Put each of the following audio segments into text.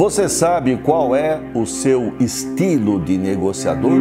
Você sabe qual é o seu estilo de negociador?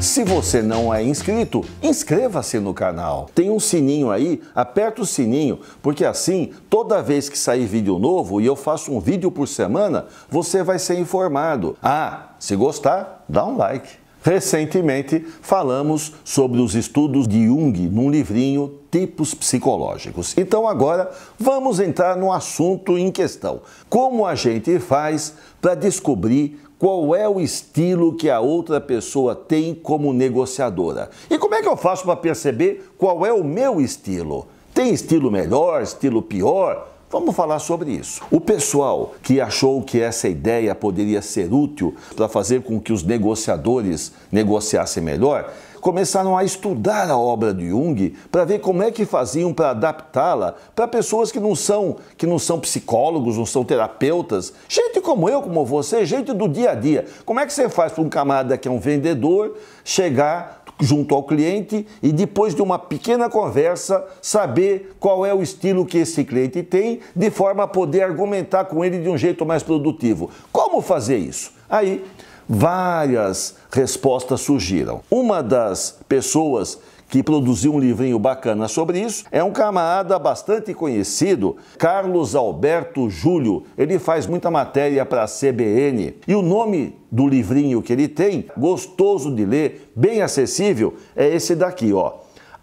Se você não é inscrito, inscreva-se no canal. Tem um sininho aí, aperta o sininho, porque assim, toda vez que sair vídeo novo e eu faço um vídeo por semana, você vai ser informado. Ah, se gostar, dá um like. Recentemente falamos sobre os estudos de Jung num livrinho Tipos Psicológicos. Então agora vamos entrar no assunto em questão. Como a gente faz para descobrir qual é o estilo que a outra pessoa tem como negociadora? E como é que eu faço para perceber qual é o meu estilo? Tem estilo melhor, estilo pior? Vamos falar sobre isso. O pessoal que achou que essa ideia poderia ser útil para fazer com que os negociadores negociassem melhor, começaram a estudar a obra de Jung para ver como é que faziam para adaptá-la para pessoas que não são que não são psicólogos, não são terapeutas, gente como eu, como você, gente do dia a dia. Como é que você faz para um camarada que é um vendedor chegar junto ao cliente e depois de uma pequena conversa saber qual é o estilo que esse cliente tem, de forma a poder argumentar com ele de um jeito mais produtivo. Como fazer isso? Aí várias respostas surgiram. Uma das pessoas que produziu um livrinho bacana sobre isso, é um camarada bastante conhecido, Carlos Alberto Júlio. Ele faz muita matéria para a CBN. E o nome do livrinho que ele tem, gostoso de ler, bem acessível, é esse daqui, ó.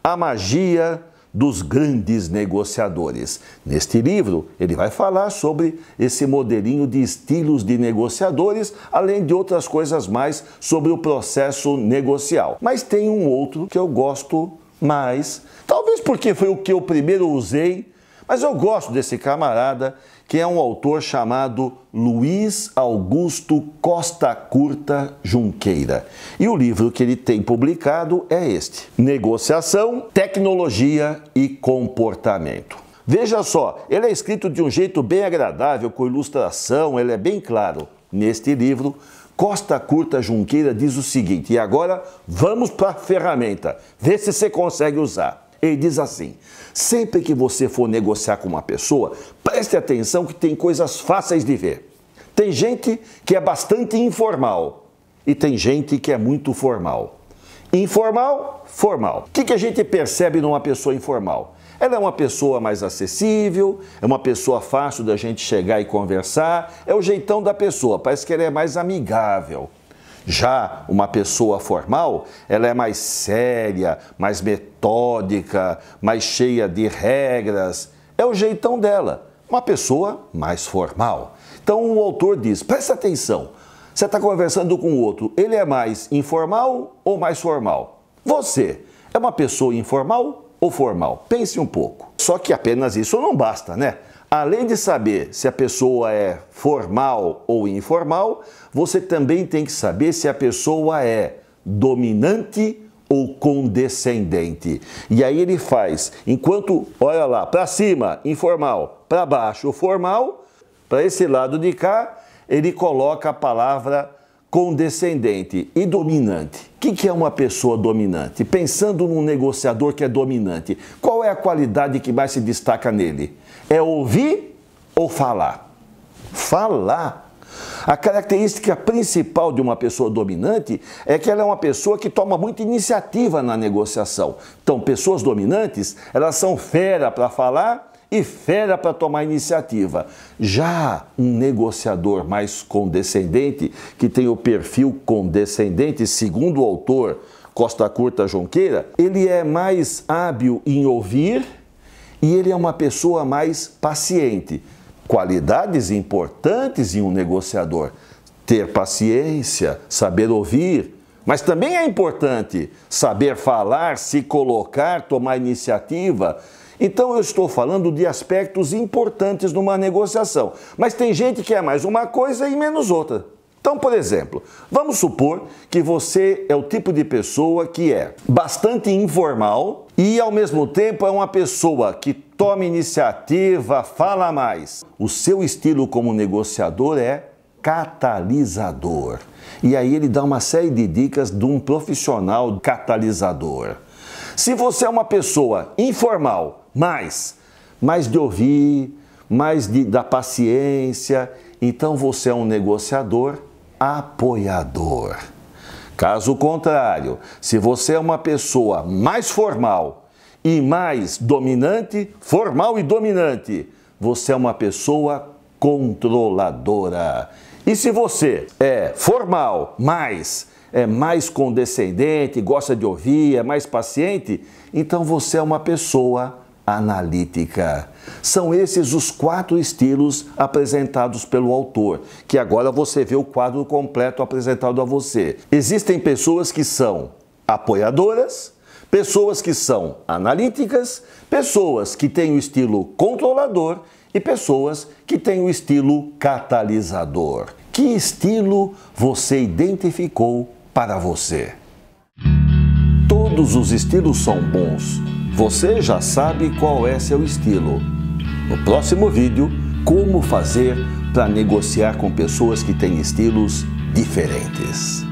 A magia dos grandes negociadores. Neste livro, ele vai falar sobre esse modelinho de estilos de negociadores, além de outras coisas mais sobre o processo negocial. Mas tem um outro que eu gosto mais, talvez porque foi o que eu primeiro usei, mas eu gosto desse camarada que é um autor chamado Luiz Augusto Costa Curta Junqueira. E o livro que ele tem publicado é este: Negociação, Tecnologia e Comportamento. Veja só, ele é escrito de um jeito bem agradável, com ilustração, ele é bem claro. Neste livro, Costa Curta Junqueira diz o seguinte: e agora vamos para a ferramenta, vê se você consegue usar. Ele diz assim: sempre que você for negociar com uma pessoa, preste atenção que tem coisas fáceis de ver. Tem gente que é bastante informal e tem gente que é muito formal. Informal, formal. O que, que a gente percebe numa pessoa informal? Ela é uma pessoa mais acessível, é uma pessoa fácil da gente chegar e conversar, é o jeitão da pessoa, parece que ela é mais amigável. Já uma pessoa formal, ela é mais séria, mais metódica, mais cheia de regras. É o jeitão dela. Uma pessoa mais formal. Então o autor diz: presta atenção. Você está conversando com o outro, ele é mais informal ou mais formal? Você é uma pessoa informal ou formal? Pense um pouco. Só que apenas isso não basta, né? Além de saber se a pessoa é formal ou informal, você também tem que saber se a pessoa é dominante ou condescendente. E aí ele faz, enquanto, olha lá, para cima, informal, para baixo, formal, para esse lado de cá, ele coloca a palavra condescendente e dominante. O que, que é uma pessoa dominante? Pensando num negociador que é dominante, qual é a qualidade que mais se destaca nele? É ouvir ou falar? Falar. A característica principal de uma pessoa dominante é que ela é uma pessoa que toma muita iniciativa na negociação. Então, pessoas dominantes, elas são fera para falar e fera para tomar iniciativa. Já um negociador mais condescendente, que tem o perfil condescendente, segundo o autor Costa Curta Jonqueira, ele é mais hábil em ouvir e ele é uma pessoa mais paciente. Qualidades importantes em um negociador: ter paciência, saber ouvir, mas também é importante saber falar, se colocar, tomar iniciativa. Então eu estou falando de aspectos importantes numa negociação, mas tem gente que é mais uma coisa e menos outra. Então, por exemplo, vamos supor que você é o tipo de pessoa que é bastante informal e ao mesmo tempo é uma pessoa que toma iniciativa, fala mais. O seu estilo como negociador é catalisador. E aí ele dá uma série de dicas de um profissional catalisador. Se você é uma pessoa informal, mais. Mais de ouvir, mais de, da paciência. Então você é um negociador apoiador. Caso contrário, se você é uma pessoa mais formal e mais dominante, formal e dominante, você é uma pessoa controladora. E se você é formal, mais é mais condescendente, gosta de ouvir, é mais paciente, então você é uma pessoa analítica. São esses os quatro estilos apresentados pelo autor, que agora você vê o quadro completo apresentado a você. Existem pessoas que são apoiadoras, pessoas que são analíticas, pessoas que têm o estilo controlador e pessoas que têm o estilo catalisador. Que estilo você identificou para você? Todos os estilos são bons. Você já sabe qual é seu estilo. No próximo vídeo, como fazer para negociar com pessoas que têm estilos diferentes.